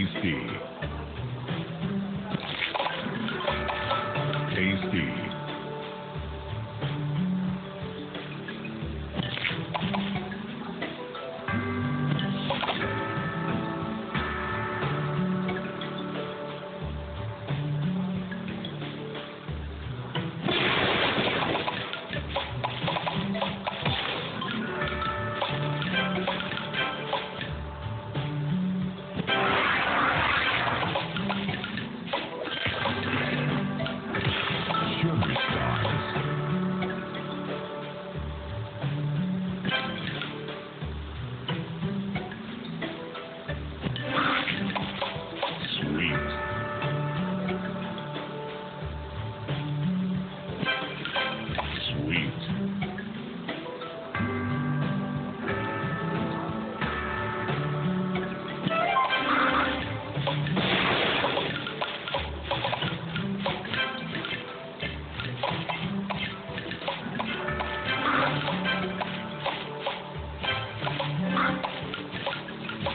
Tasty. Tasty.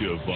Divine.